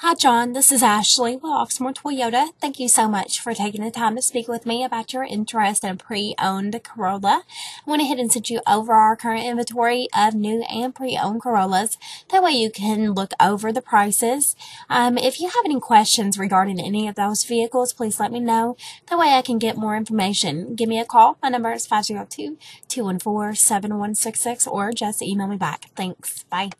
Hi, John. This is Ashley with Oxmoor Toyota. Thank you so much for taking the time to speak with me about your interest in a pre-owned Corolla. I went ahead and sent you over our current inventory of new and pre-owned Corollas. That way you can look over the prices. Um, if you have any questions regarding any of those vehicles, please let me know. That way I can get more information. Give me a call. My number is 502-214-7166 or just email me back. Thanks. Bye.